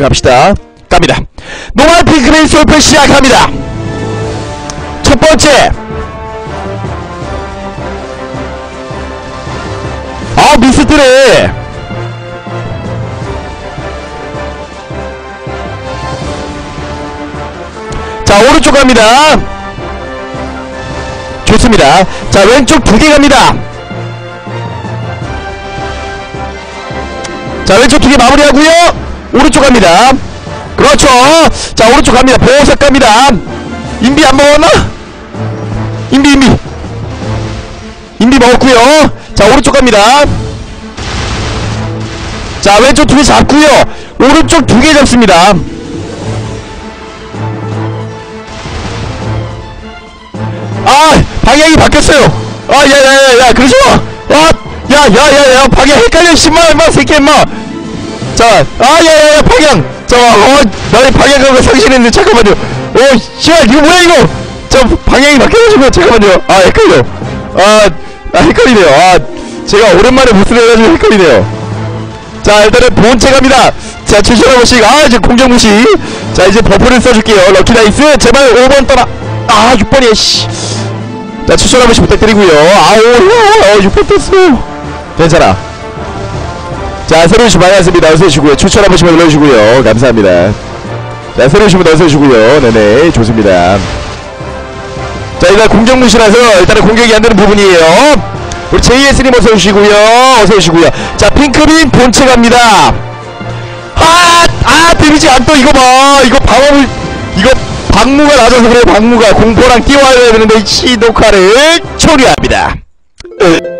갑시다. 갑니다. 노말 핑크레인 솔플 시작합니다. 첫 번째. 아, 미스트래. 자, 오른쪽 갑니다. 좋습니다. 자, 왼쪽 두 개 갑니다. 자, 왼쪽 두 개 마무리하고요. 오른쪽 갑니다. 그렇죠. 자, 오른쪽 갑니다. 보호색 갑니다. 인비 안 먹었나? 인비, 인비. 인비 먹었고요. 자, 오른쪽 갑니다. 자, 왼쪽 두 개 잡고요. 오른쪽 두 개 잡습니다. 아 방향이 바뀌었어요 아 야야야야 그러지 마 아, 야야야야 방향 헷갈려 씨마 임마 새끼 임마 자 아 야 야야 방향 자어 나의 방향감을 상실했는데 잠깐만요. 어 씨발 이거 뭐야 이거? 저 방향이 바뀌어가지고 잠깐만요. 아 헷갈려. 아, 아 헷갈리네요. 아 제가 오랜만에 무슨 해가지고 헷갈리네요. 자 일단은 본체 갑니다. 자 7천 한 번씩 아 이제 공격 무시. 자 이제 버프를 써줄게요. 럭키 나이스 제발 5번 떠나. 아 6번이야 씨자 7천 한 번씩 부탁드리고요. 아오 어, 6번 떴어. 괜찮아 자 새로운 분 많이 왔습니다. 어서오시고요. 추천 한 번씩만 눌러주시고요. 감사합니다. 자 새로운 분 어서오시고요. 네네 좋습니다. 자 일단 공격 무시라서 일단은 공격이 안 되는 부분이에요. 우리 JS님 어서오시고요. 어서오시고요. 자 핑크빈 본체 갑니다. 아! 아 데미지 안 떠. 이거 봐. 이거 방어를 이거 박무가 낮아서 그래 박무가. 공포랑 띄워야 되는데 이 시도카를 처리합니다. 으.